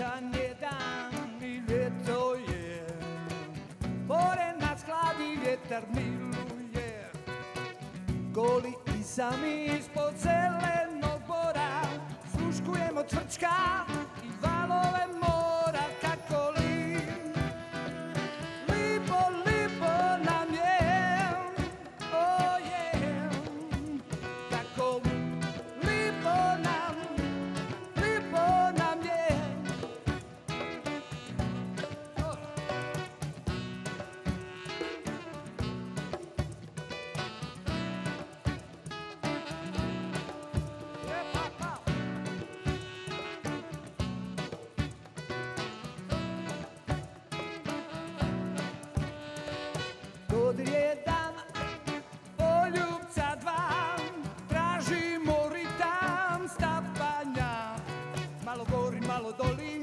srećan je dan i ljeto je. Bore nas hladi vjetar miluje. Goli i sami ispod zelenog bora. Sluškujemo cvrčka Valladolid.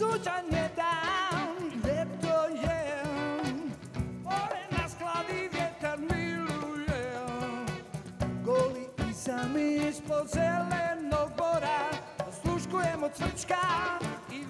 Sunčan je dan, ljeto je? More nas hladi, vjetar miluje. Goli i sami ispod zelenog bora Osluškujemo cvrčka i